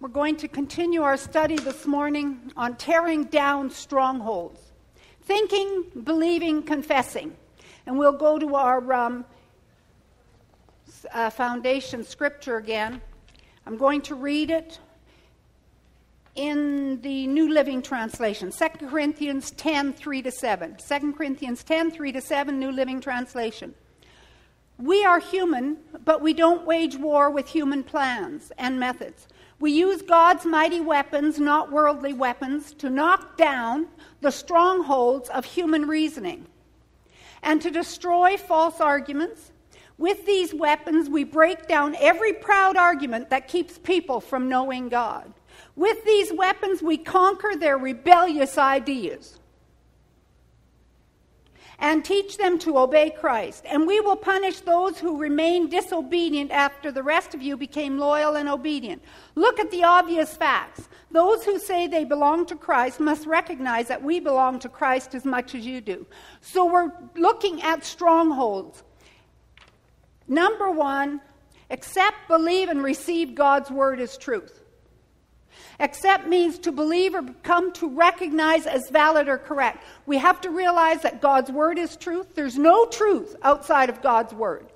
We're going to continue our study this morning on tearing down strongholds. Thinking, believing, confessing. And we'll go to our um, uh, foundation scripture again. I'm going to read it in the New Living Translation, 2 Corinthians 10 3 to 7. 2 Corinthians 10 3 to 7, New Living Translation. We are human, but we don't wage war with human plans and methods. We use God's mighty weapons, not worldly weapons, to knock down the strongholds of human reasoning and to destroy false arguments. With these weapons, we break down every proud argument that keeps people from knowing God. With these weapons, we conquer their rebellious ideas and teach them to obey Christ. And we will punish those who remain disobedient after the rest of you became loyal and obedient. Look at the obvious facts. Those who say they belong to Christ must recognize that we belong to Christ as much as you do. So we're looking at strongholds. Number one, accept, believe, and receive God's word as truth. Accept means to believe or come to recognize as valid or correct. We have to realize that God's word is truth. There's no truth outside of God's word.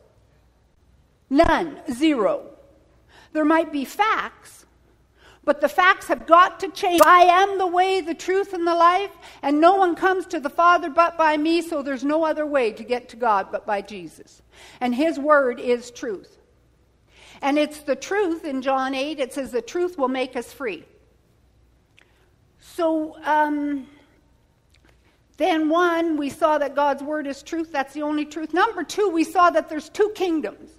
None. Zero. There might be facts, but the facts have got to change. I am the way, the truth, and the life, and no one comes to the Father but by me, so there's no other way to get to God but by Jesus. And His word is truth. And it's the truth in John 8, it says, the truth will make us free. So, um, then one, we saw that God's word is truth. That's the only truth. Number two, we saw that there's two kingdoms.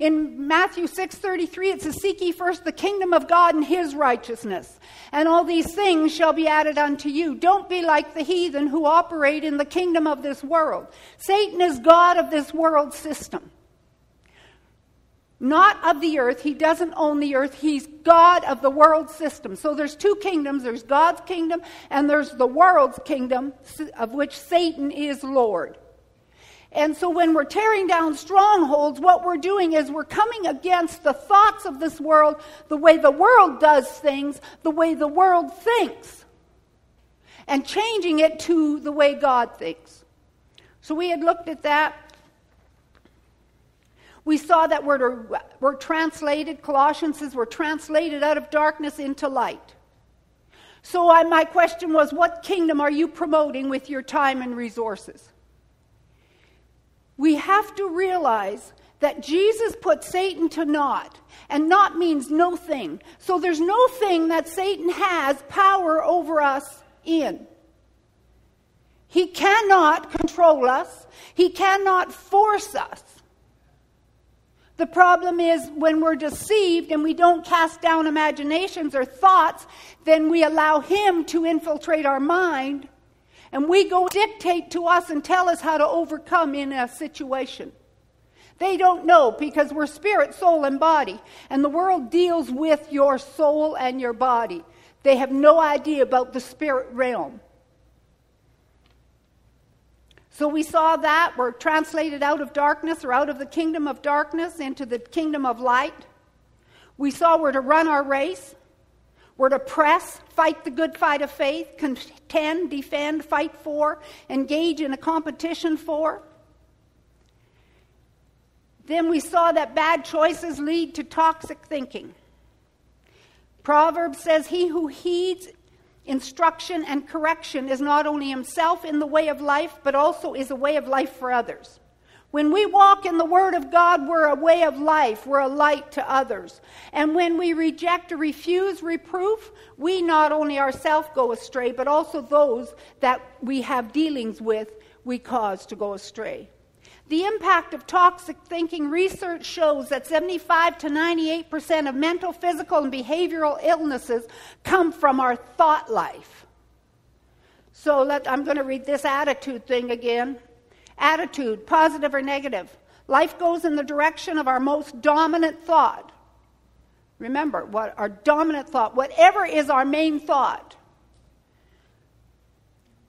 In Matthew 6:33 it says seek ye first the kingdom of God and his righteousness and all these things shall be added unto you. Don't be like the heathen who operate in the kingdom of this world. Satan is god of this world system not of the earth. He doesn't own the earth. He's God of the world system. So there's two kingdoms there's God's kingdom, and there's the world's kingdom, of which Satan is Lord. And so when we're tearing down strongholds, what we're doing is we're coming against the thoughts of this world, the way the world does things, the way the world thinks, and changing it to the way God thinks. So we had looked at that we saw that we're, we're translated, Colossians says we're translated out of darkness into light. So I, my question was, what kingdom are you promoting with your time and resources? We have to realize that Jesus put Satan to naught, and naught means no thing. So there's no thing that Satan has power over us in. He cannot control us, he cannot force us. The problem is when we're deceived and we don't cast down imaginations or thoughts, then we allow Him to infiltrate our mind and we go dictate to us and tell us how to overcome in a situation. They don't know because we're spirit, soul, and body. And the world deals with your soul and your body. They have no idea about the spirit realm. So we saw that. We're translated out of darkness or out of the kingdom of darkness into the kingdom of light. We saw we're to run our race. We're to press, fight the good fight of faith, contend, defend, fight for, engage in a competition for. Then we saw that bad choices lead to toxic thinking. Proverbs says, He who heeds instruction and correction is not only himself in the way of life, but also is a way of life for others. When we walk in the Word of God, we're a way of life. We're a light to others. And when we reject or refuse reproof, we not only ourselves go astray, but also those that we have dealings with, we cause to go astray. The impact of toxic thinking research shows that 75 to 98% of mental, physical, and behavioral illnesses come from our thought life. So let, I'm going to read this attitude thing again. Attitude, positive or negative. Life goes in the direction of our most dominant thought. Remember, what our dominant thought, whatever is our main thought.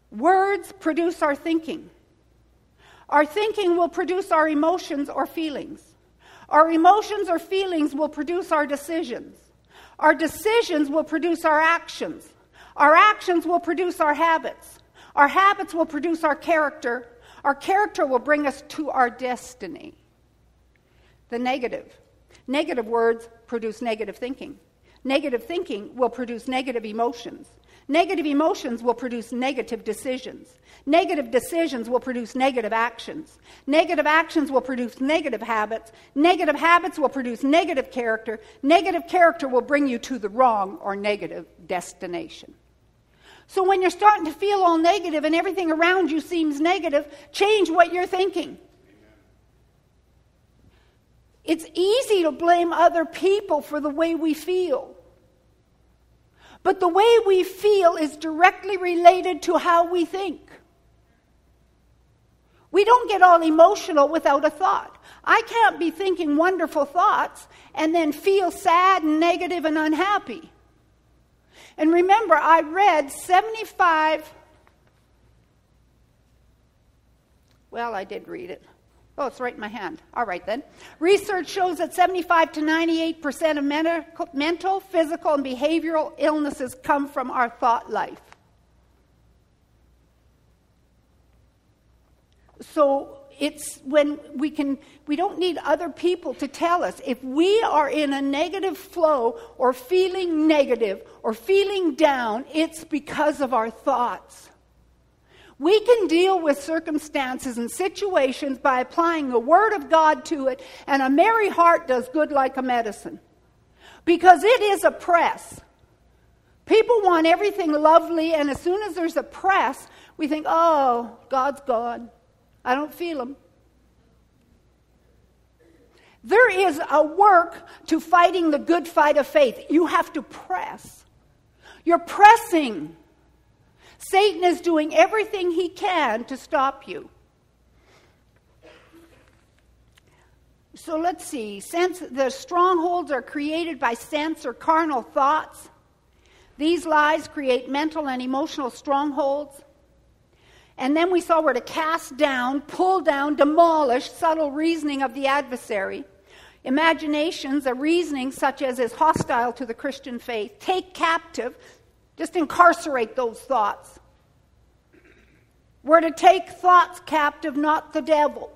Words produce our thinking. Our thinking will produce our emotions or feelings. Our emotions or feelings will produce our decisions. Our decisions will produce our actions. Our actions will produce our habits. Our habits will produce our character. Our character will bring us to our destiny. The negative. Negative words produce negative thinking. Negative thinking will produce negative emotions. Negative emotions will produce negative decisions. Negative decisions will produce negative actions. Negative actions will produce negative habits. Negative habits will produce negative character. Negative character will bring you to the wrong or negative destination. So when you're starting to feel all negative and everything around you seems negative, change what you're thinking. It's easy to blame other people for the way we feel. But the way we feel is directly related to how we think. We don't get all emotional without a thought. I can't be thinking wonderful thoughts and then feel sad and negative and unhappy. And remember, I read 75. Well, I did read it. Oh, it's right in my hand. All right then. Research shows that 75 to 98 percent of mental, physical, and behavioral illnesses come from our thought life. So it's when we can we don't need other people to tell us if we are in a negative flow or feeling negative or feeling down it's because of our thoughts we can deal with circumstances and situations by applying the word of god to it and a merry heart does good like a medicine because it is a press people want everything lovely and as soon as there's a press we think oh god's gone I don't feel Him. There is a work to fighting the good fight of faith. You have to press. You're pressing. Satan is doing everything he can to stop you. So let's see. Sense the strongholds are created by sense or carnal thoughts. These lies create mental and emotional strongholds. And then we saw where to cast down, pull down, demolish subtle reasoning of the adversary. Imaginations, a reasoning such as is hostile to the Christian faith. Take captive, just incarcerate those thoughts. We're to take thoughts captive, not the devil.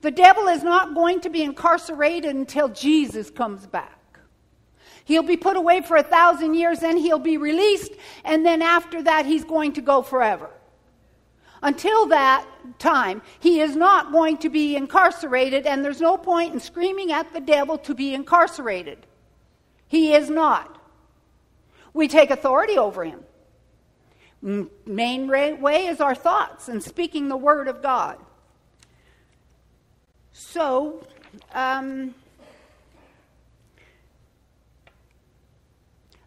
The devil is not going to be incarcerated until Jesus comes back. He'll be put away for a thousand years, then he'll be released, and then after that, he's going to go forever. Until that time, he is not going to be incarcerated, and there's no point in screaming at the devil to be incarcerated. He is not. We take authority over him. Main way is our thoughts and speaking the word of God. So, um,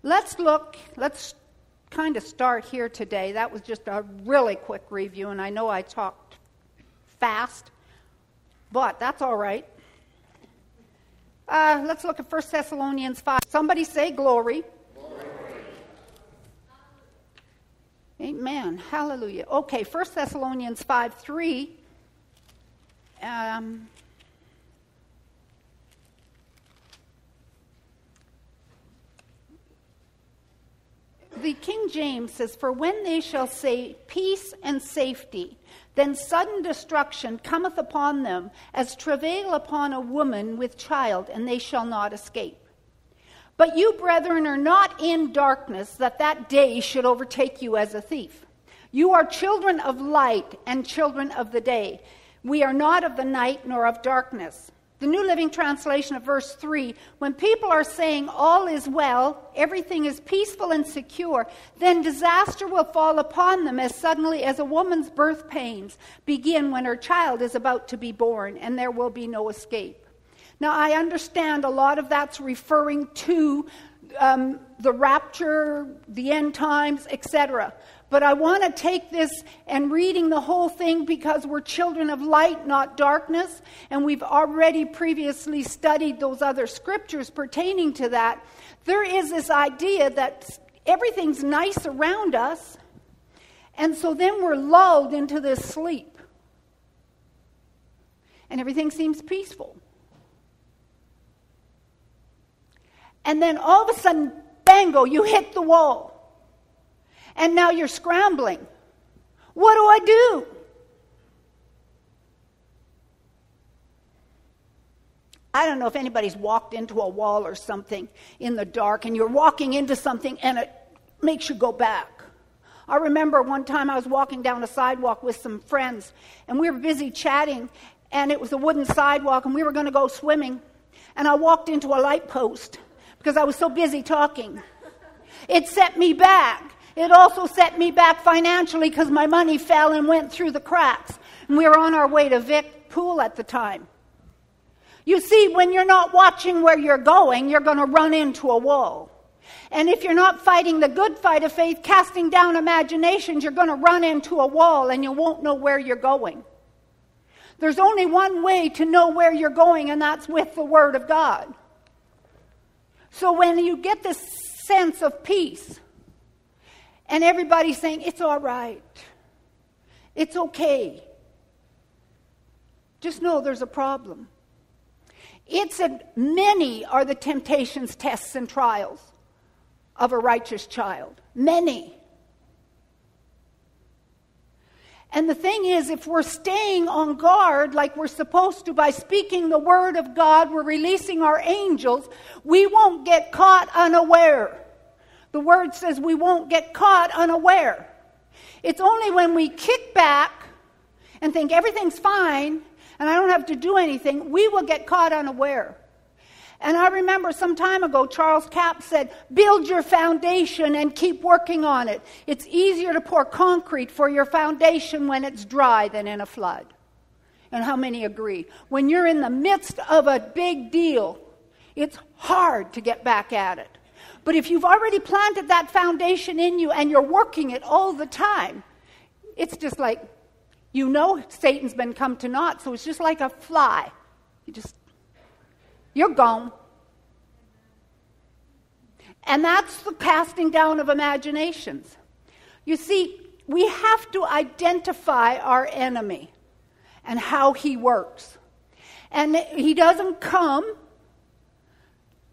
let's look, let's kind of start here today. That was just a really quick review, and I know I talked fast, but that's all right. Uh, let's look at 1 Thessalonians 5. Somebody say glory. Amen. Hallelujah. Okay, 1 Thessalonians 5 3. Um, the King James says, For when they shall say peace and safety, then sudden destruction cometh upon them, as travail upon a woman with child, and they shall not escape. But you, brethren, are not in darkness, that that day should overtake you as a thief. You are children of light and children of the day. We are not of the night nor of darkness. The New Living Translation of verse 3 when people are saying all is well, everything is peaceful and secure, then disaster will fall upon them as suddenly as a woman's birth pains begin when her child is about to be born, and there will be no escape. Now, I understand a lot of that's referring to um, the rapture, the end times, etc. But I want to take this and reading the whole thing because we're children of light, not darkness. And we've already previously studied those other scriptures pertaining to that. There is this idea that everything's nice around us. And so then we're lulled into this sleep. And everything seems peaceful. And then all of a sudden, bango, you hit the wall. And now you're scrambling. What do I do? I don't know if anybody's walked into a wall or something in the dark and you're walking into something and it makes you go back. I remember one time I was walking down a sidewalk with some friends and we were busy chatting and it was a wooden sidewalk and we were going to go swimming and I walked into a light post because I was so busy talking. It set me back. It also set me back financially because my money fell and went through the cracks. And we were on our way to Vic Pool at the time. You see, when you're not watching where you're going, you're going to run into a wall. And if you're not fighting the good fight of faith, casting down imaginations, you're going to run into a wall and you won't know where you're going. There's only one way to know where you're going, and that's with the Word of God. So when you get this sense of peace, and everybody's saying, it's all right, it's okay, just know there's a problem. It's a, many are the temptations, tests, and trials of a righteous child. Many. And the thing is, if we're staying on guard like we're supposed to by speaking the word of God, we're releasing our angels, we won't get caught unaware. The word says we won't get caught unaware. It's only when we kick back and think everything's fine and I don't have to do anything, we will get caught unaware. And I remember some time ago, Charles Capps said, Build your foundation and keep working on it. It's easier to pour concrete for your foundation when it's dry than in a flood. And how many agree? When you're in the midst of a big deal, it's hard to get back at it. But if you've already planted that foundation in you and you're working it all the time, it's just like you know Satan's been come to naught, so it's just like a fly. You just, you're gone. And that's the casting down of imaginations. You see, we have to identify our enemy and how he works. And he doesn't come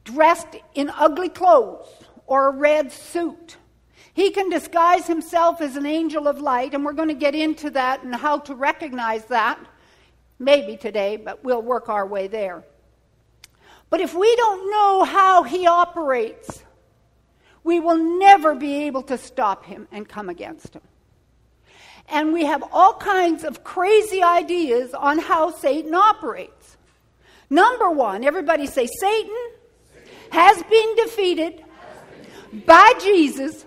dressed in ugly clothes or a red suit. He can disguise himself as an angel of light, and we're going to get into that and how to recognize that maybe today, but we'll work our way there. But if we don't know how he operates, we will never be able to stop him and come against him. And we have all kinds of crazy ideas on how Satan operates. Number one, everybody say Satan has been defeated by Jesus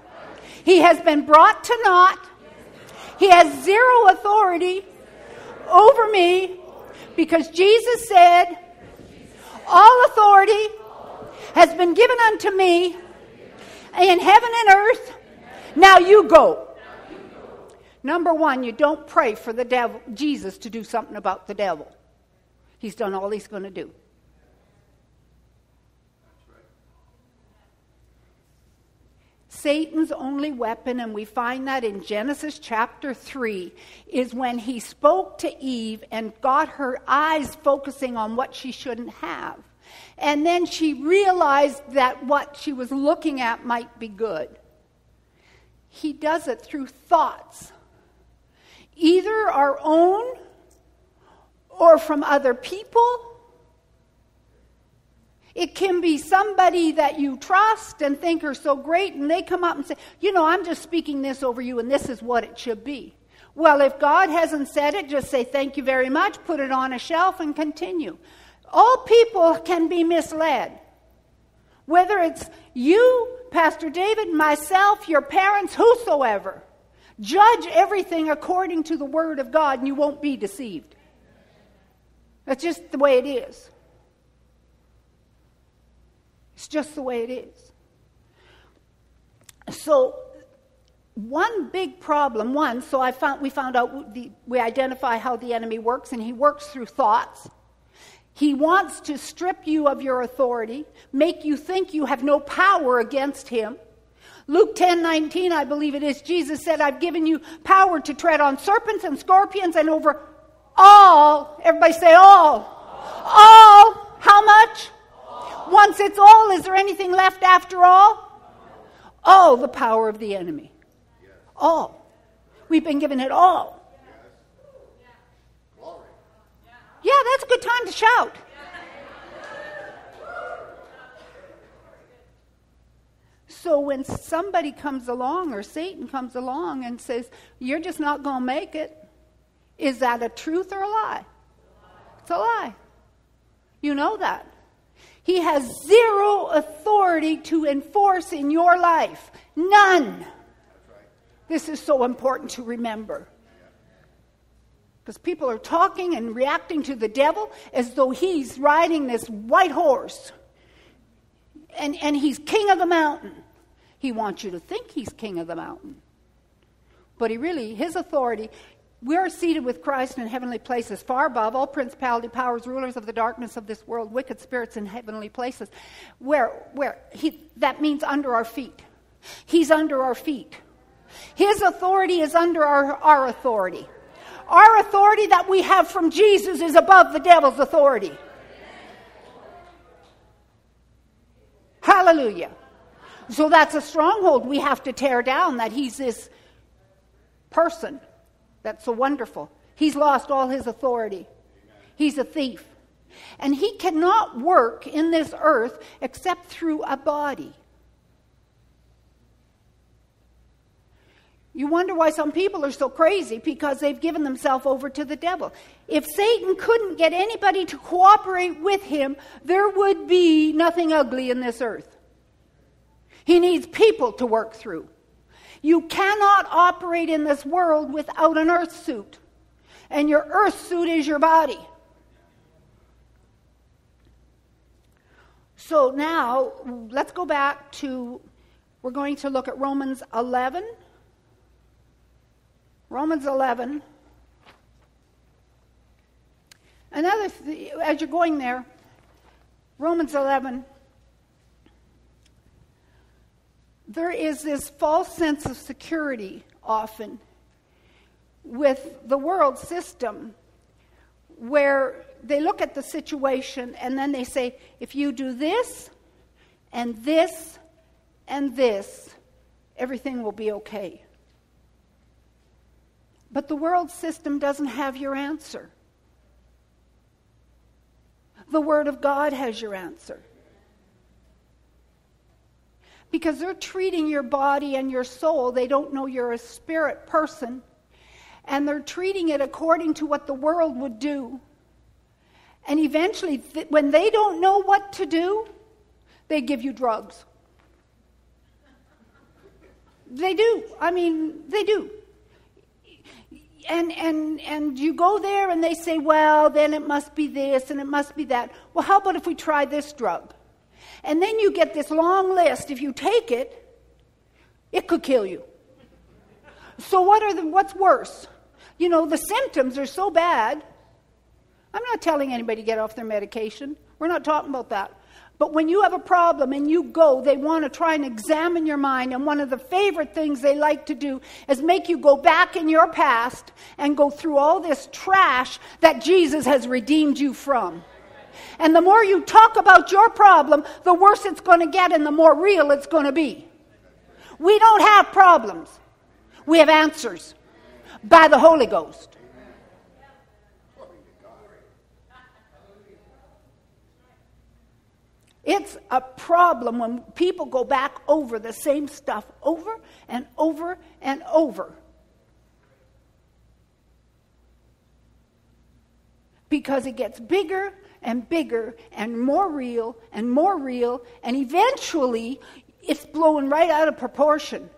he has been brought to naught. He has zero authority over me because Jesus said, All authority has been given unto me in heaven and earth. Now you go. Number one, you don't pray for the devil, Jesus to do something about the devil. He's done all he's going to do. Satan's only weapon, and we find that in Genesis chapter 3, is when he spoke to Eve and got her eyes focusing on what she shouldn't have. And then she realized that what she was looking at might be good. He does it through thoughts, either our own or from other people it can be somebody that you trust and think are so great, and they come up and say, You know, I'm just speaking this over you, and this is what it should be. Well, if God hasn't said it, just say thank you very much, put it on a shelf, and continue. All people can be misled. Whether it's you, Pastor David, myself, your parents, whosoever. Judge everything according to the Word of God, and you won't be deceived. That's just the way it is. It's just the way it is. So, one big problem, one, so I found, we found out the, we identify how the enemy works, and he works through thoughts. He wants to strip you of your authority, make you think you have no power against him. Luke 10 19, I believe it is, Jesus said, I've given you power to tread on serpents and scorpions and over all, everybody say all, all, how much? Once it's all, is there anything left after all? All the power of the enemy. All. We've been given it all. Yeah, that's a good time to shout. So when somebody comes along or Satan comes along and says, You're just not going to make it, is that a truth or a lie? It's a lie. You know that. He has zero authority to enforce in your life. None. This is so important to remember. Because people are talking and reacting to the devil as though he's riding this white horse and, and he's king of the mountain. He wants you to think he's king of the mountain. But he really, his authority, we're seated with Christ in heavenly places, far above all principality, powers, rulers of the darkness of this world, wicked spirits in heavenly places. Where, where? He, that means under our feet. He's under our feet. His authority is under our, our authority. Our authority that we have from Jesus is above the devil's authority. Hallelujah. So that's a stronghold we have to tear down that he's this person that's so wonderful. He's lost all his authority. He's a thief. And he cannot work in this earth except through a body. You wonder why some people are so crazy because they've given themselves over to the devil. If Satan couldn't get anybody to cooperate with him, there would be nothing ugly in this earth. He needs people to work through. You cannot operate in this world without an earth suit, and your earth suit is your body. So now, let's go back to, we're going to look at Romans 11. Romans 11. Another, th- as you're going there, Romans 11, there is this false sense of security often with the world system where they look at the situation and then they say, if you do this and this and this, everything will be okay. But the world system doesn't have your answer. The Word of God has your answer. Because they're treating your body and your soul, they don't know you're a spirit person, and they're treating it according to what the world would do. And eventually, th- when they don't know what to do, they give you drugs. They do. I mean, they do and, and, and you go there and they say, well, then it must be this and it must be that. Well, how about if we try this drug? And then you get this long list. If you take it, it could kill you. So, what are the, what's worse? You know, the symptoms are so bad. I'm not telling anybody to get off their medication. We're not talking about that. But when you have a problem and you go, they want to try and examine your mind. And one of the favorite things they like to do is make you go back in your past and go through all this trash that Jesus has redeemed you from. And the more you talk about your problem, the worse it's going to get and the more real it's going to be. We don't have problems, we have answers by the Holy Ghost. It's a problem when people go back over the same stuff over and over and over. Because it gets bigger and bigger and more real and more real, and eventually it's blown right out of proportion.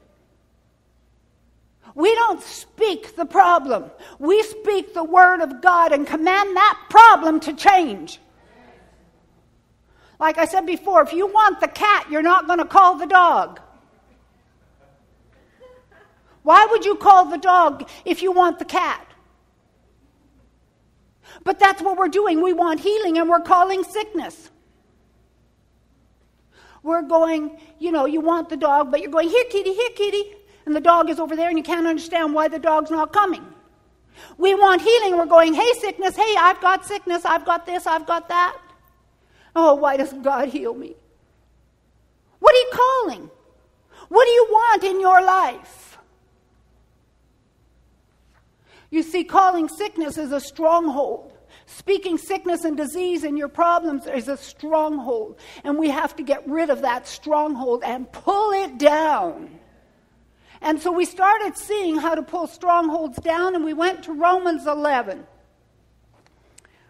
We don't speak the problem. We speak the word of God and command that problem to change. Like I said before, if you want the cat, you're not going to call the dog. Why would you call the dog if you want the cat? But that's what we're doing. We want healing and we're calling sickness. We're going, you know, you want the dog, but you're going, here, kitty, here, kitty. And the dog is over there and you can't understand why the dog's not coming. We want healing. We're going, hey, sickness, hey, I've got sickness, I've got this, I've got that. Oh, why doesn't God heal me? What are you calling? What do you want in your life? You see, calling sickness is a stronghold. Speaking sickness and disease and your problems is a stronghold. And we have to get rid of that stronghold and pull it down. And so we started seeing how to pull strongholds down, and we went to Romans 11.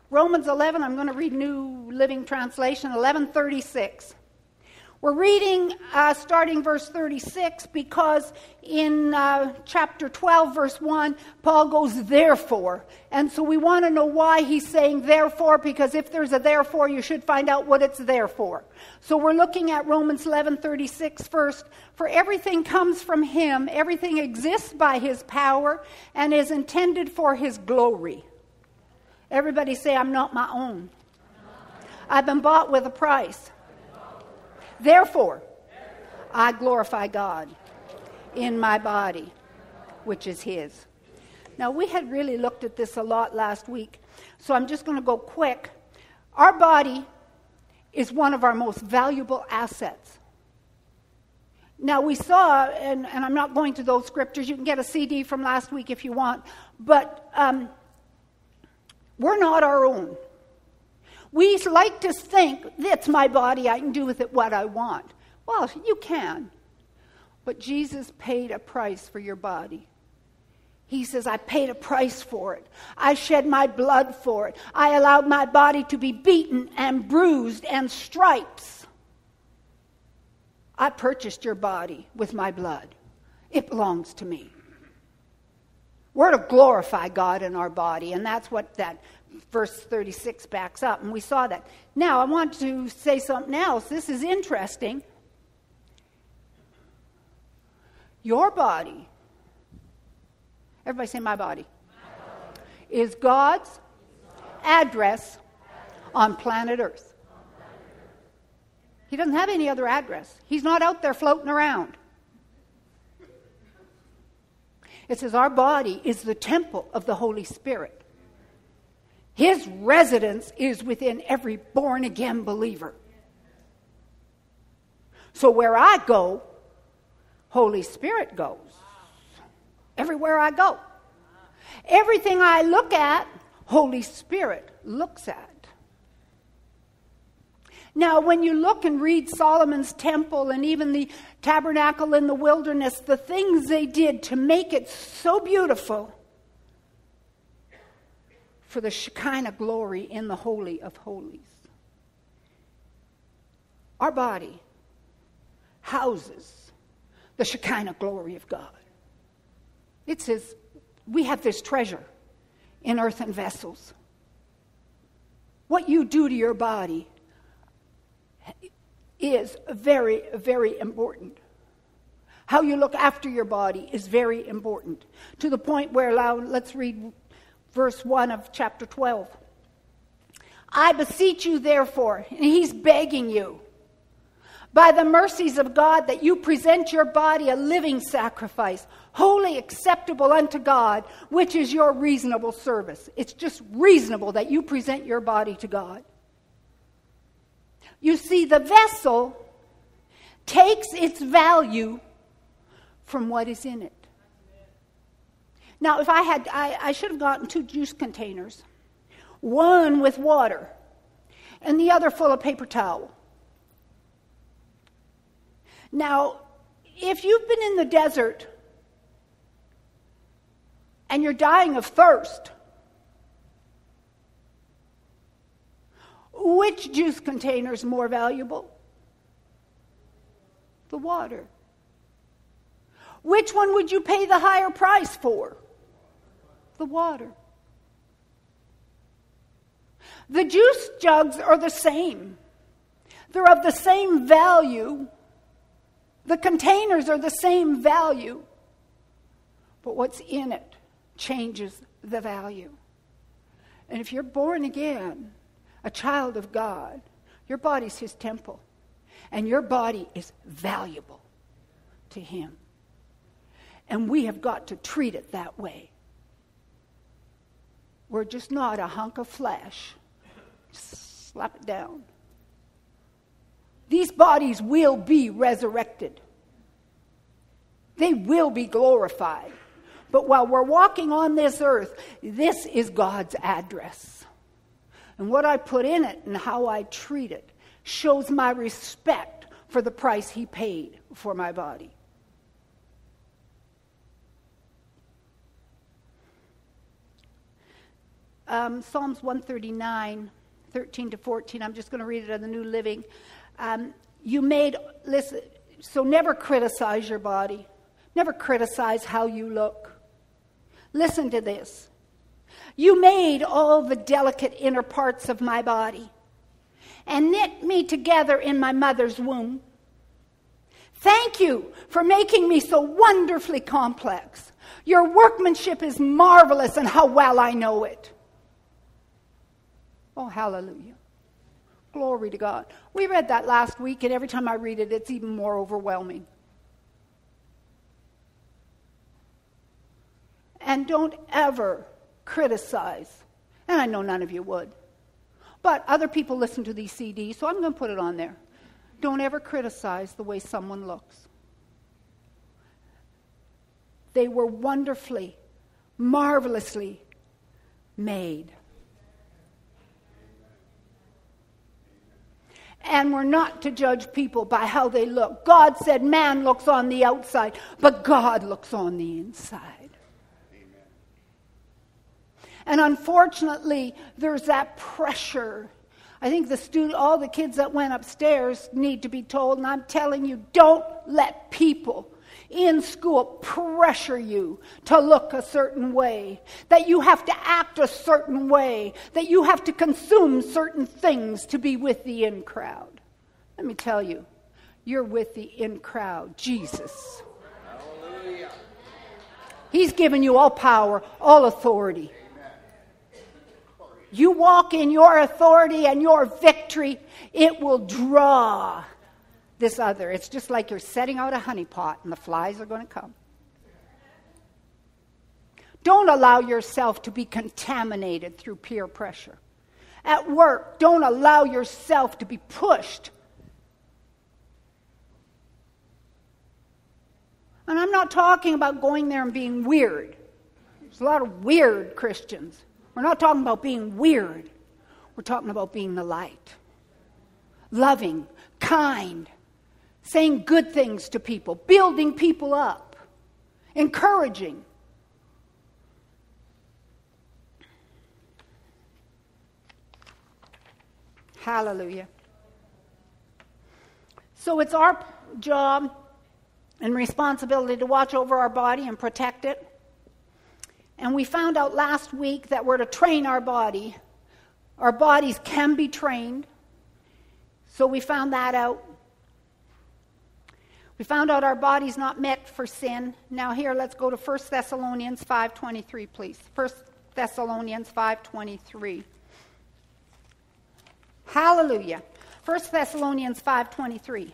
Romans 11, I'm going to read New Living Translation, 1136. We're reading uh, starting verse 36 because in uh, chapter 12, verse 1, Paul goes, therefore. And so we want to know why he's saying therefore, because if there's a therefore, you should find out what it's there for. So we're looking at Romans 11, 36 first. For everything comes from him, everything exists by his power, and is intended for his glory. Everybody say, I'm not my own. I've been bought with a price. Therefore, I glorify God in my body, which is His. Now, we had really looked at this a lot last week, so I'm just going to go quick. Our body is one of our most valuable assets. Now, we saw, and, and, I'm not going to those scriptures, you can get a CD from last week if you want, but um, we're not our own. We like to think, it's my body, I can do with it what I want. Well, you can. But Jesus paid a price for your body. He says, I paid a price for it. I shed my blood for it. I allowed my body to be beaten and bruised and stripes. I purchased your body with my blood. It belongs to me. We're to glorify God in our body, and that's what that verse 36 backs up, and we saw that. Now, I want to say something else. This is interesting. Your body, everybody say my body, my body. is God's address on planet Earth. He doesn't have any other address. He's not out there floating around. It says our body is the temple of the Holy Spirit. His residence is within every born again believer. So where I go, Holy Spirit goes. Everywhere I go. Everything I look at, Holy Spirit looks at. Now, when you look and read Solomon's temple and even the tabernacle in the wilderness, the things they did to make it so beautiful for the Shekinah glory in the Holy of Holies. Our body houses the Shekinah glory of God. It says we have this treasure in earthen vessels. What you do to your body is very, very important. How you look after your body is very important. To the point where, let's read verse 1 of chapter 12. I beseech you, therefore, and he's begging you, by the mercies of God, that you present your body a living sacrifice, wholly acceptable unto God, which is your reasonable service. It's just reasonable that you present your body to God. You see, the vessel takes its value from what is in it. Now, if I had, I, I should have gotten two juice containers one with water and the other full of paper towel. Now, if you've been in the desert and you're dying of thirst, which juice container is more valuable? The water. Which one would you pay the higher price for? The water. The juice jugs are the same, they're of the same value. The containers are the same value, but what's in it changes the value. And if you're born again, a child of God, your body's His temple, and your body is valuable to Him. And we have got to treat it that way. We're just not a hunk of flesh. slap it down. These bodies will be resurrected, they will be glorified. But while we're walking on this earth, this is God's address. And what I put in it and how I treat it shows my respect for the price He paid for my body. Um, Psalms 139, 13 to 14. I'm just going to read it in the New Living. Um, you made, listen, so never criticize your body. Never criticize how you look. Listen to this. You made all the delicate inner parts of my body and knit me together in my mother's womb. Thank you for making me so wonderfully complex. Your workmanship is marvelous, and how well I know it. Oh, hallelujah. Glory to God. We read that last week, and every time I read it, it's even more overwhelming. And don't ever criticize. And I know none of you would. But other people listen to these CDs, so I'm going to put it on there. Don't ever criticize the way someone looks. They were wonderfully, marvelously made. And we're not to judge people by how they look. God said man looks on the outside, but God looks on the inside. And unfortunately, there's that pressure. I think the student, all the kids that went upstairs need to be told, and I'm telling you, don't let people in school pressure you to look a certain way, that you have to act a certain way, that you have to consume certain things to be with the in crowd. Let me tell you, you're with the in crowd, Jesus. Hallelujah. He's given you all power, all authority. You walk in your authority and your victory, it will draw this other. It's just like you're setting out a honeypot and the flies are going to come. Don't allow yourself to be contaminated through peer pressure. At work, don't allow yourself to be pushed. And I'm not talking about going there and being weird. There's a lot of weird Christians. We're not talking about being weird. We're talking about being the light. Loving, kind, saying good things to people, building people up, encouraging. Hallelujah. So it's our job and responsibility to watch over our body and protect it. And we found out last week that we're to train our body. Our bodies can be trained. So we found that out. We found out our body's not meant for sin. Now here let's go to 1 Thessalonians 5:23 please. 1 Thessalonians 5:23. Hallelujah. 1 Thessalonians 5:23.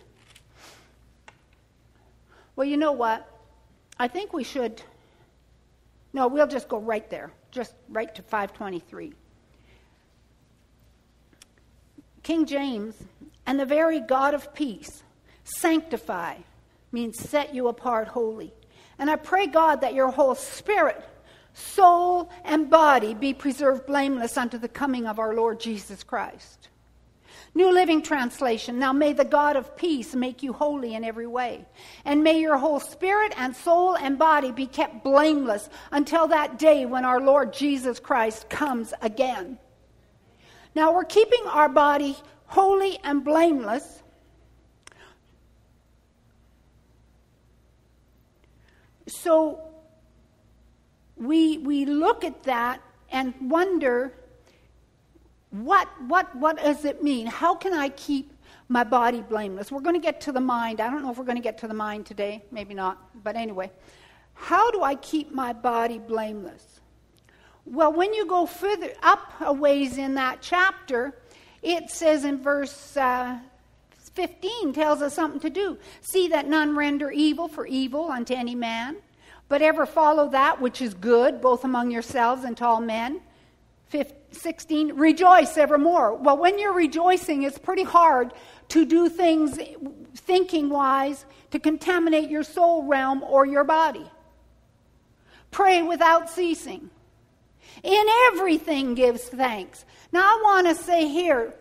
Well, you know what? I think we should no, we'll just go right there, just right to 523. King James, and the very God of peace, sanctify means set you apart holy. And I pray, God, that your whole spirit, soul, and body be preserved blameless unto the coming of our Lord Jesus Christ. New Living Translation. Now may the God of peace make you holy in every way. And may your whole spirit and soul and body be kept blameless until that day when our Lord Jesus Christ comes again. Now we're keeping our body holy and blameless. So we, we look at that and wonder what, what, what does it mean? How can I keep my body blameless? We're going to get to the mind. I don't know if we're going to get to the mind today. Maybe not. But anyway, how do I keep my body blameless? Well, when you go further up a ways in that chapter, it says in verse uh, 15 tells us something to do. See that none render evil for evil unto any man, but ever follow that which is good, both among yourselves and to all men. 15, 16, rejoice evermore. Well, when you're rejoicing, it's pretty hard to do things thinking wise to contaminate your soul realm or your body. Pray without ceasing. In everything gives thanks. Now I want to say here,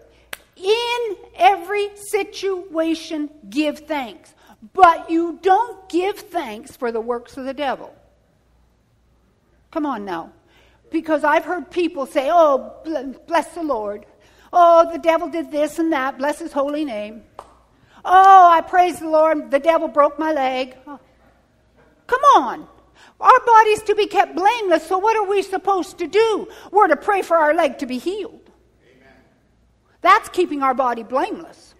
in every situation give thanks. But you don't give thanks for the works of the devil. Come on now. Because I've heard people say, oh, bless the Lord. Oh, the devil did this and that. Bless his holy name. Oh, I praise the Lord. The devil broke my leg. Oh. Come on. Our body's to be kept blameless, so what are we supposed to do? We're to pray for our leg to be healed. That's keeping our body blameless.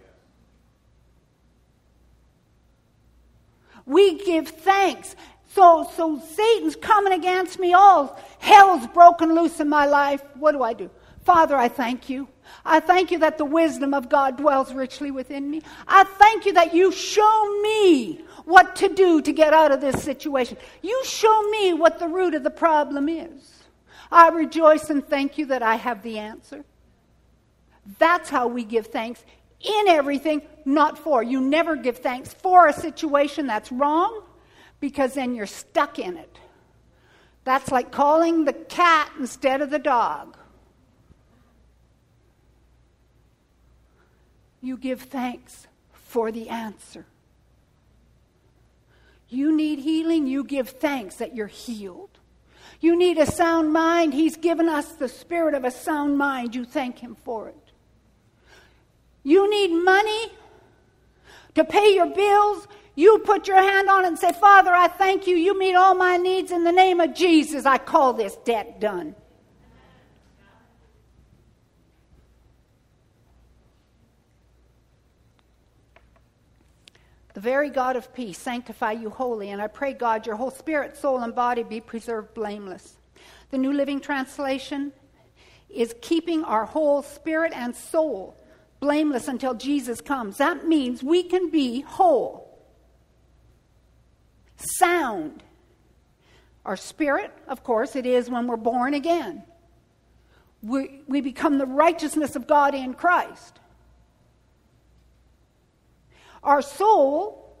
We give thanks. So, so Satan's coming against me. All hell's broken loose in my life. What do I do? Father, I thank you. I thank you that the wisdom of God dwells richly within me. I thank you that you show me what to do to get out of this situation. You show me what the root of the problem is. I rejoice and thank you that I have the answer. That's how we give thanks in everything, not for. You never give thanks for a situation that's wrong because then you're stuck in it. That's like calling the cat instead of the dog. You give thanks for the answer. You need healing, you give thanks that you're healed. You need a sound mind, He's given us the spirit of a sound mind. You thank Him for it. You need money to pay your bills. You put your hand on it and say, Father, I thank you. You meet all my needs in the name of Jesus. I call this debt done. The very God of peace sanctify you wholly, and I pray, God, your whole spirit, soul, and body be preserved blameless. The New Living Translation is keeping our whole spirit and soul blameless until Jesus comes. That means we can be whole, sound. Our spirit, of course, it is when we're born again. We, we become the righteousness of God in Christ. Our soul,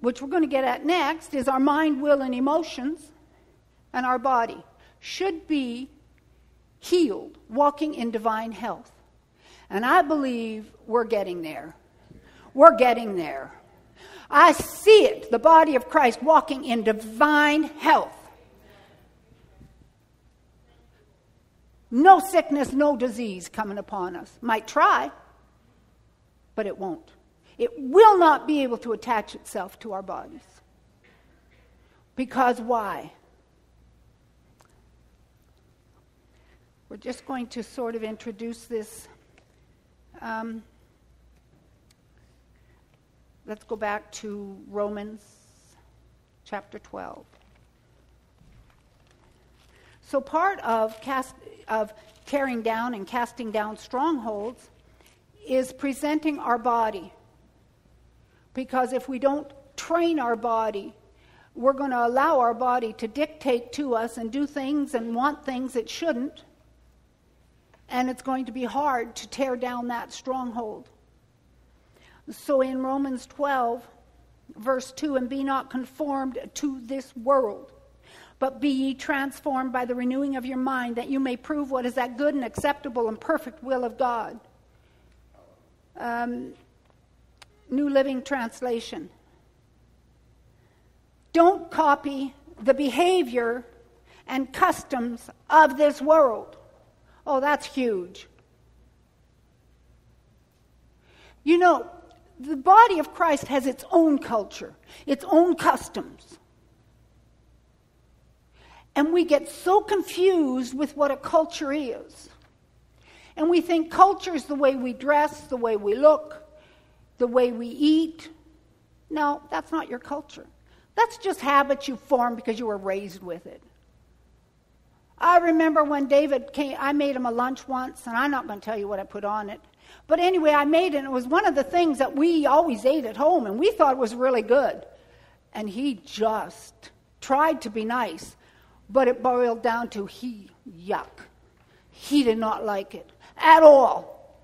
which we're going to get at next, is our mind, will, and emotions, and our body should be healed, walking in divine health. And I believe we're getting there. We're getting there. I see it, the body of Christ walking in divine health. No sickness, no disease coming upon us. Might try, but it won't. It will not be able to attach itself to our bodies. Because why? We're just going to sort of introduce this. Um, let's go back to Romans chapter 12. So, part of, cast, of tearing down and casting down strongholds is presenting our body because if we don't train our body, we're going to allow our body to dictate to us and do things and want things it shouldn't. And it's going to be hard to tear down that stronghold. So in Romans 12, verse 2, and be not conformed to this world, but be ye transformed by the renewing of your mind, that you may prove what is that good and acceptable and perfect will of God. Um, New Living Translation. Don't copy the behavior and customs of this world. Oh, that's huge. You know, the body of Christ has its own culture, its own customs. And we get so confused with what a culture is. And we think culture is the way we dress, the way we look, the way we eat. No, that's not your culture. That's just habits you formed because you were raised with it. I remember when David came, I made him a lunch once, and I'm not going to tell you what I put on it. But anyway, I made it, and it was one of the things that we always ate at home, and we thought was really good. And he just tried to be nice, but it boiled down to he, yuck. He did not like it at all,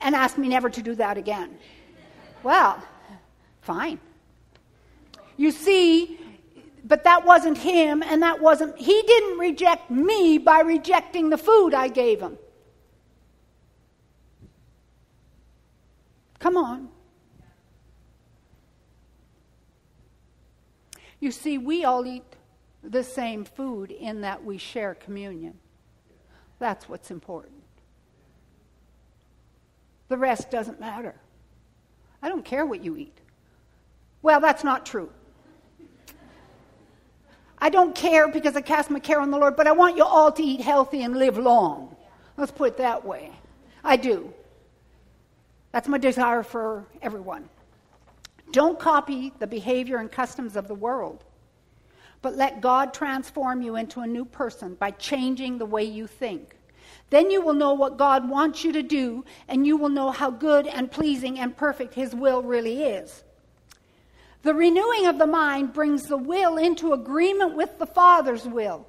and asked me never to do that again. Well, fine. You see, but that wasn't him, and that wasn't, he didn't reject me by rejecting the food I gave him. Come on. You see, we all eat the same food in that we share communion. That's what's important. The rest doesn't matter. I don't care what you eat. Well, that's not true. I don't care because I cast my care on the Lord, but I want you all to eat healthy and live long. Let's put it that way. I do. That's my desire for everyone. Don't copy the behavior and customs of the world, but let God transform you into a new person by changing the way you think. Then you will know what God wants you to do, and you will know how good and pleasing and perfect His will really is. The renewing of the mind brings the will into agreement with the Father's will.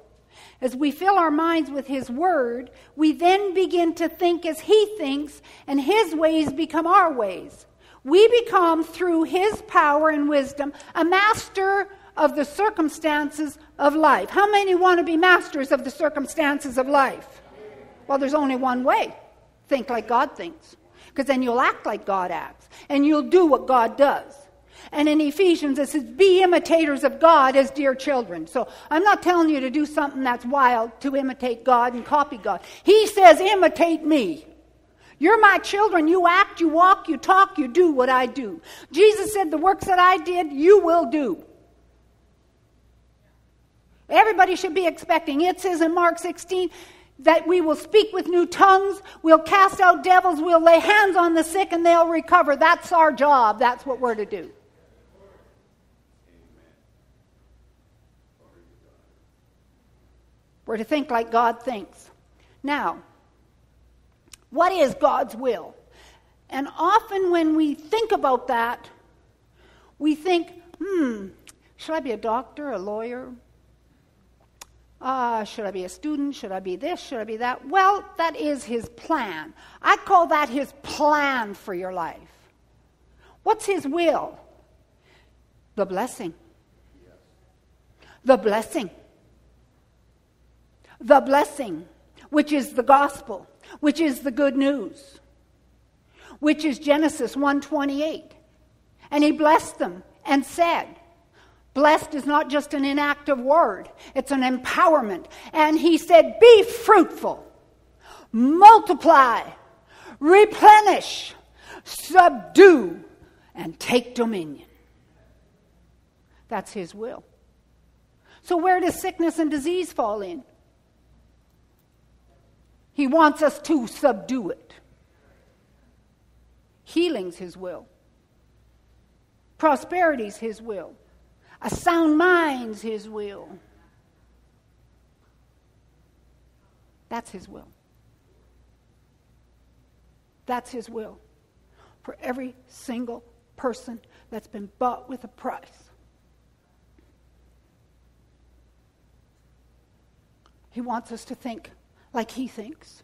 As we fill our minds with His Word, we then begin to think as He thinks, and His ways become our ways. We become, through His power and wisdom, a master of the circumstances of life. How many want to be masters of the circumstances of life? Well, there's only one way think like God thinks, because then you'll act like God acts, and you'll do what God does. And in Ephesians, it says, Be imitators of God as dear children. So I'm not telling you to do something that's wild to imitate God and copy God. He says, Imitate me. You're my children. You act, you walk, you talk, you do what I do. Jesus said, The works that I did, you will do. Everybody should be expecting. It says in Mark 16 that we will speak with new tongues, we'll cast out devils, we'll lay hands on the sick, and they'll recover. That's our job. That's what we're to do. We're to think like God thinks. Now, what is God's will? And often when we think about that, we think, hmm, should I be a doctor, a lawyer? Uh, should I be a student? Should I be this? Should I be that? Well, that is his plan. I call that his plan for your life. What's his will? The blessing. The blessing the blessing, which is the gospel, which is the good news, which is Genesis 1:28. And he blessed them and said, Blessed is not just an inactive word, it's an empowerment. And he said, Be fruitful, multiply, replenish, subdue, and take dominion. That's his will. So, where does sickness and disease fall in? He wants us to subdue it. Healing's His will, prosperity's His will, a sound mind's His will. That's His will. That's His will for every single person that's been bought with a price. He wants us to think like he thinks.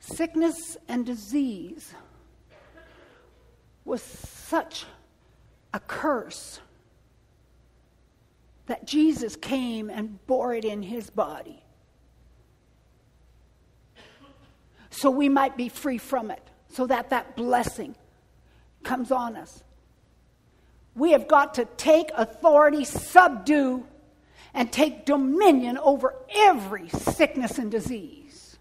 Sickness and disease was such a curse that Jesus came and bore it in his body. So we might be free from it, so that that blessing comes on us. We have got to take authority, subdue and take dominion over every sickness and disease.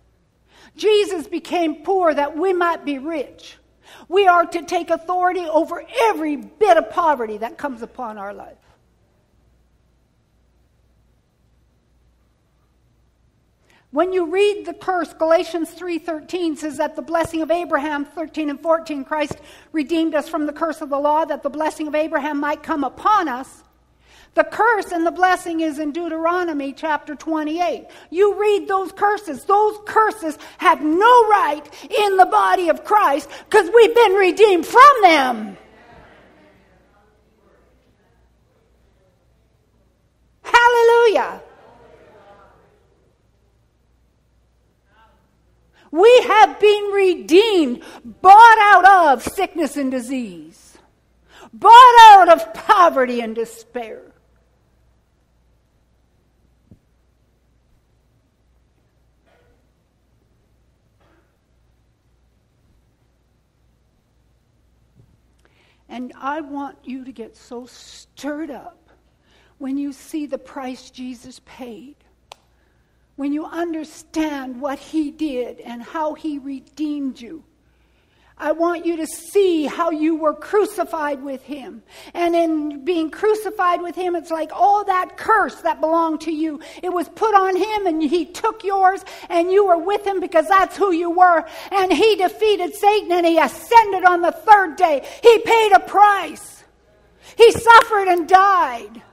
Jesus became poor that we might be rich. We are to take authority over every bit of poverty that comes upon our life. When you read the curse, Galatians 3:13 says that the blessing of Abraham 13 and 14 Christ redeemed us from the curse of the law that the blessing of Abraham might come upon us the curse and the blessing is in Deuteronomy chapter 28. You read those curses. Those curses have no right in the body of Christ because we've been redeemed from them. Hallelujah. We have been redeemed, bought out of sickness and disease, bought out of poverty and despair. And I want you to get so stirred up when you see the price Jesus paid when you understand what He did and how He redeemed you. I want you to see how you were crucified with him. And in being crucified with him, it's like all that curse that belonged to you. It was put on him and he took yours and you were with him because that's who you were. And he defeated Satan and he ascended on the third day. He paid a price. He suffered and died.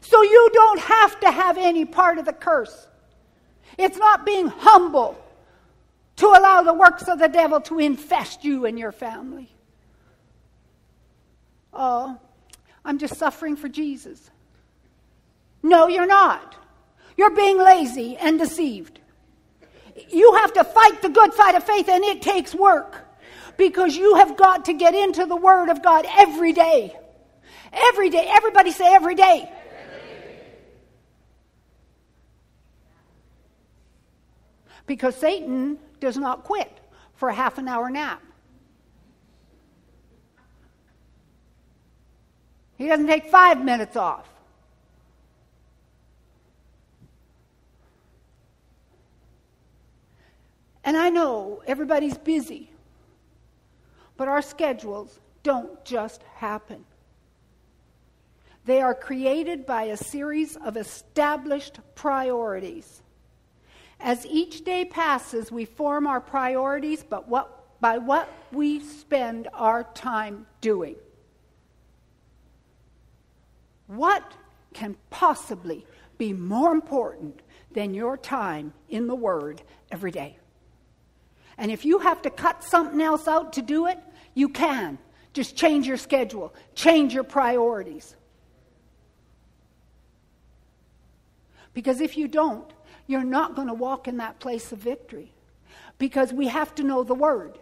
So you don't have to have any part of the curse. It's not being humble to allow the works of the devil to infest you and your family. Oh, I'm just suffering for Jesus. No, you're not. You're being lazy and deceived. You have to fight the good fight of faith, and it takes work because you have got to get into the Word of God every day. Every day. Everybody say every day. Because Satan does not quit for a half an hour nap. He doesn't take five minutes off. And I know everybody's busy, but our schedules don't just happen. They are created by a series of established priorities. As each day passes, we form our priorities but what, by what we spend our time doing. What can possibly be more important than your time in the Word every day? And if you have to cut something else out to do it, you can. Just change your schedule, change your priorities. Because if you don't, you're not going to walk in that place of victory because we have to know the word.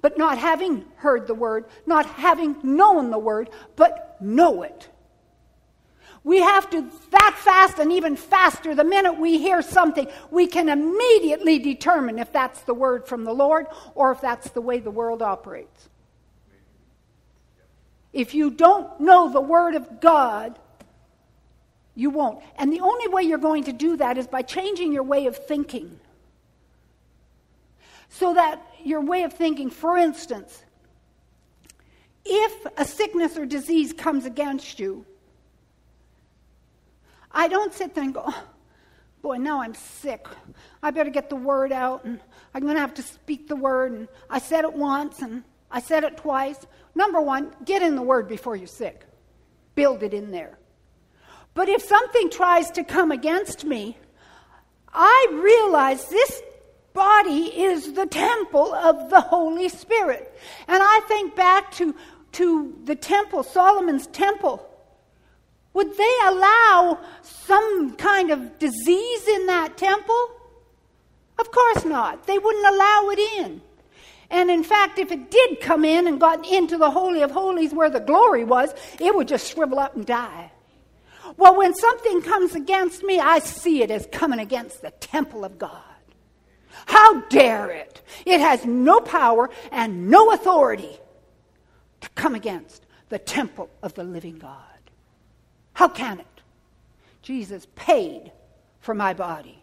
But not having heard the word, not having known the word, but know it. We have to that fast and even faster. The minute we hear something, we can immediately determine if that's the word from the Lord or if that's the way the world operates. If you don't know the word of God, you won't. And the only way you're going to do that is by changing your way of thinking. So that your way of thinking, for instance, if a sickness or disease comes against you, I don't sit there and go, oh, boy, now I'm sick. I better get the word out, and I'm going to have to speak the word. And I said it once, and I said it twice. Number one, get in the word before you're sick, build it in there. But if something tries to come against me, I realize this body is the temple of the Holy Spirit. And I think back to, to the temple, Solomon's temple. Would they allow some kind of disease in that temple? Of course not. They wouldn't allow it in. And in fact, if it did come in and got into the Holy of Holies where the glory was, it would just shrivel up and die. Well, when something comes against me, I see it as coming against the temple of God. How dare it? It has no power and no authority to come against the temple of the living God. How can it? Jesus paid for my body.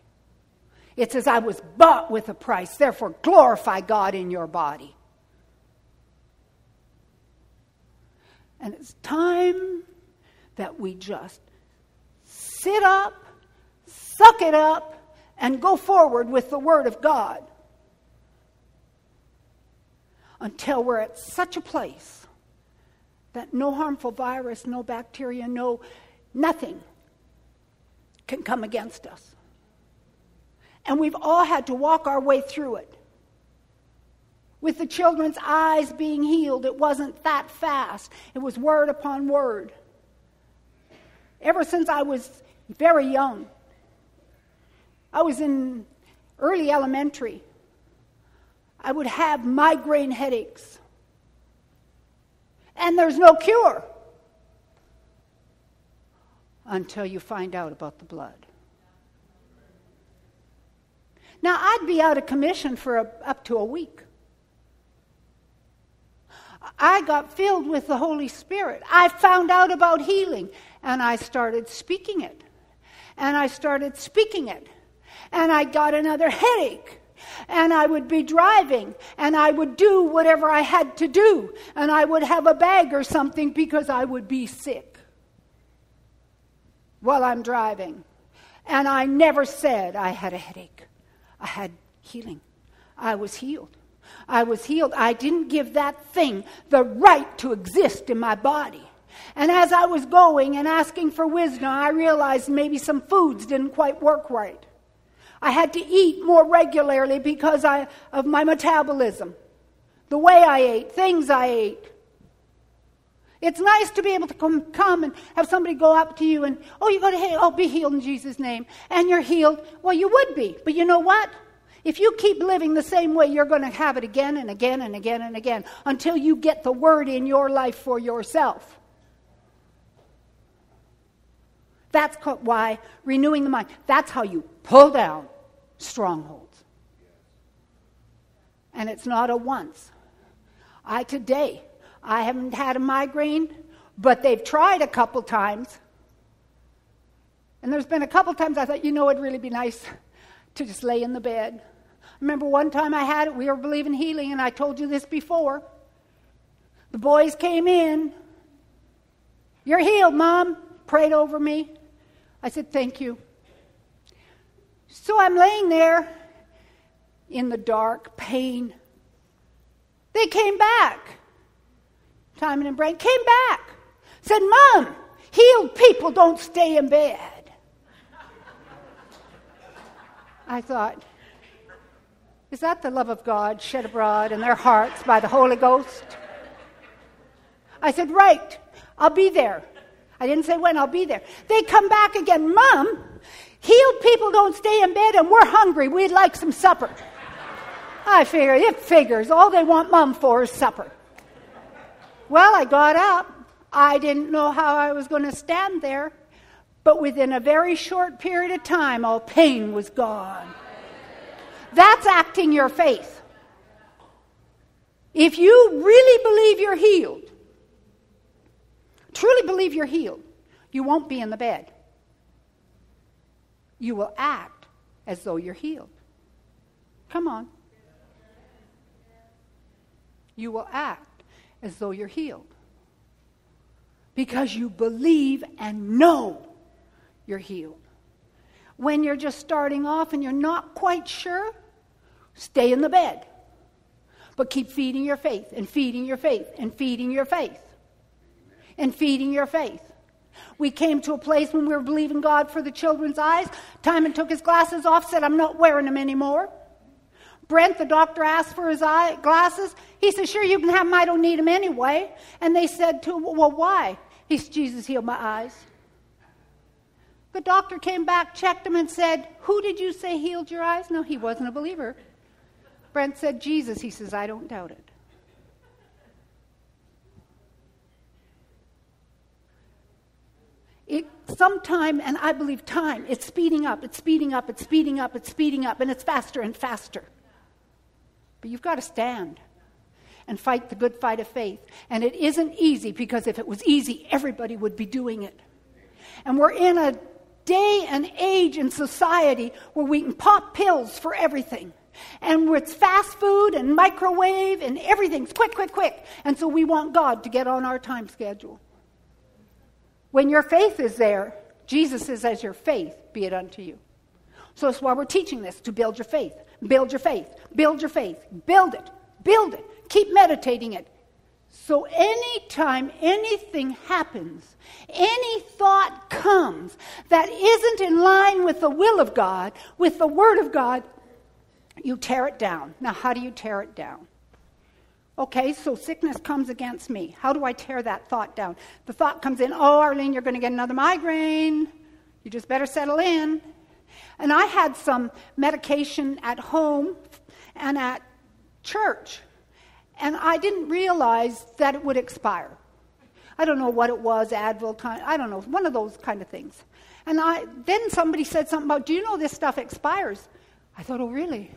It says, I was bought with a price, therefore glorify God in your body. And it's time that we just sit up, suck it up, and go forward with the Word of God until we're at such a place that no harmful virus, no bacteria, no nothing can come against us. And we've all had to walk our way through it. With the children's eyes being healed, it wasn't that fast. It was word upon word. Ever since I was very young. I was in early elementary, I would have migraine headaches. And there's no cure until you find out about the blood. Now, I'd be out of commission for a, up to a week. I got filled with the Holy Spirit. I found out about healing and I started speaking it. And I started speaking it. And I got another headache. And I would be driving and I would do whatever I had to do. And I would have a bag or something because I would be sick while I'm driving. And I never said I had a headache. I had healing. I was healed. I was healed. I didn't give that thing the right to exist in my body. And as I was going and asking for wisdom, I realized maybe some foods didn't quite work right. I had to eat more regularly because I, of my metabolism, the way I ate, things I ate. It's nice to be able to come, come and have somebody go up to you and, oh, you go to hey, oh, be healed in Jesus' name. And you're healed. Well, you would be. But you know what? If you keep living the same way, you're going to have it again and again and again and again until you get the word in your life for yourself. That's why renewing the mind, that's how you pull down strongholds. And it's not a once. I today, I haven't had a migraine, but they've tried a couple times. And there's been a couple times I thought, you know, it'd really be nice to just lay in the bed. Remember one time I had it, we were believing healing, and I told you this before. The boys came in. You're healed, Mom. Prayed over me. I said, Thank you. So I'm laying there in the dark, pain. They came back. Timon and Brent came back. Said, Mom, healed people don't stay in bed. I thought, is that the love of God shed abroad in their hearts by the Holy Ghost? I said, Right, I'll be there. I didn't say when, I'll be there. They come back again. Mom, healed people don't stay in bed and we're hungry. We'd like some supper. I figure, it figures. All they want mom for is supper. Well, I got up. I didn't know how I was going to stand there, but within a very short period of time, all pain was gone. That's acting your faith. If you really believe you're healed, truly believe you're healed, you won't be in the bed. You will act as though you're healed. Come on. You will act as though you're healed. Because you believe and know you're healed. When you're just starting off and you're not quite sure, stay in the bed. But keep feeding your faith and feeding your faith and feeding your faith and feeding your faith. We came to a place when we were believing God for the children's eyes. Timon took his glasses off, said, I'm not wearing them anymore. Brent, the doctor, asked for his eye glasses. He said, Sure, you can have them. I don't need them anyway. And they said to him, Well, why? He said, Jesus healed my eyes. The doctor came back, checked him, and said, Who did you say healed your eyes? No, he wasn't a believer. Brent said, Jesus. He says, I don't doubt it. It sometime, and I believe time, it's speeding up, it's speeding up, it's speeding up, it's speeding up, and it's faster and faster. But you've got to stand and fight the good fight of faith. And it isn't easy because if it was easy, everybody would be doing it. And we're in a day and age in society where we can pop pills for everything. And where it's fast food and microwave and everything's quick, quick, quick. And so we want God to get on our time schedule. When your faith is there, Jesus is as your faith be it unto you. So that's why we're teaching this to build your faith. Build your faith. Build your faith. Build it. Build it. Keep meditating it. So anytime anything happens, any thought comes that isn't in line with the will of God, with the Word of God, you tear it down. Now, how do you tear it down? Okay, so sickness comes against me. How do I tear that thought down? The thought comes in, oh, Arlene, you're going to get another migraine. You just better settle in. And I had some medication at home and at church, and I didn't realize that it would expire. I don't know what it was, Advil I don't know, one of those kind of things. And I, then somebody said something about, do you know this stuff expires? I thought, oh, really?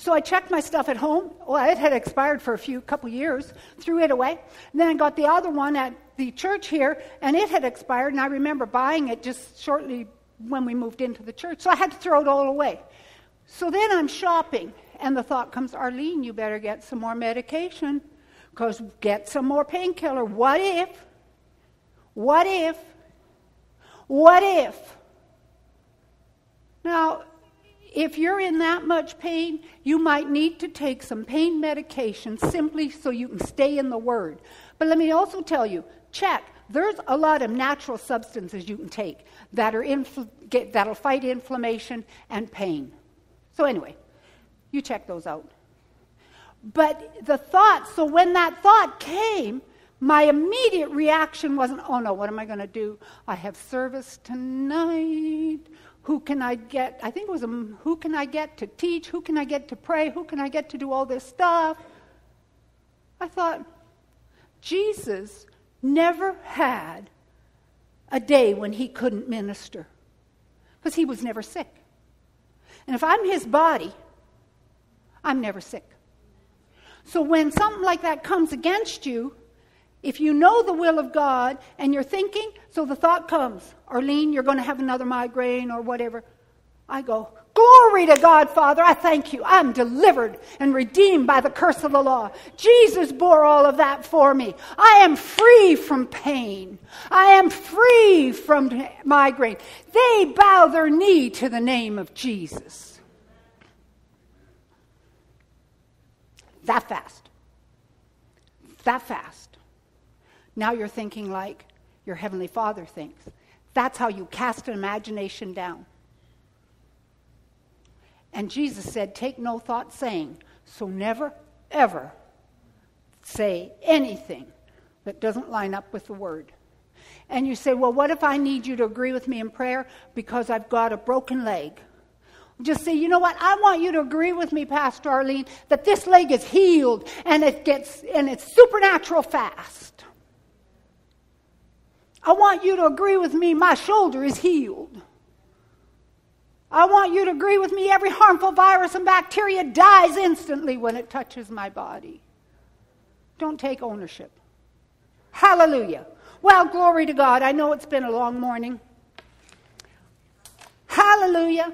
So I checked my stuff at home. Well, it had expired for a few couple years, threw it away. And then I got the other one at the church here, and it had expired, and I remember buying it just shortly when we moved into the church. So I had to throw it all away. So then I'm shopping, and the thought comes, Arlene, you better get some more medication, because get some more painkiller. What if? What if? What if? Now, if you're in that much pain, you might need to take some pain medication simply so you can stay in the Word. But let me also tell you check. There's a lot of natural substances you can take that are infl- get, that'll fight inflammation and pain. So, anyway, you check those out. But the thought, so when that thought came, my immediate reaction wasn't, oh no, what am I going to do? I have service tonight. Who can I get? I think it was, a, who can I get to teach? Who can I get to pray? Who can I get to do all this stuff? I thought, Jesus never had a day when he couldn't minister because he was never sick. And if I'm his body, I'm never sick. So when something like that comes against you, if you know the will of God and you're thinking, so the thought comes, Arlene, you're going to have another migraine or whatever. I go, Glory to God, Father. I thank you. I'm delivered and redeemed by the curse of the law. Jesus bore all of that for me. I am free from pain. I am free from migraine. They bow their knee to the name of Jesus. That fast. That fast. Now you're thinking like your Heavenly Father thinks. That's how you cast an imagination down. And Jesus said, Take no thought saying. So never, ever say anything that doesn't line up with the Word. And you say, Well, what if I need you to agree with me in prayer because I've got a broken leg? Just say, you know what? I want you to agree with me, Pastor Arlene, that this leg is healed and it gets and it's supernatural fast. I want you to agree with me, my shoulder is healed. I want you to agree with me every harmful virus and bacteria dies instantly when it touches my body. Don't take ownership. Hallelujah. Well, glory to God. I know it's been a long morning. Hallelujah.